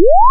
you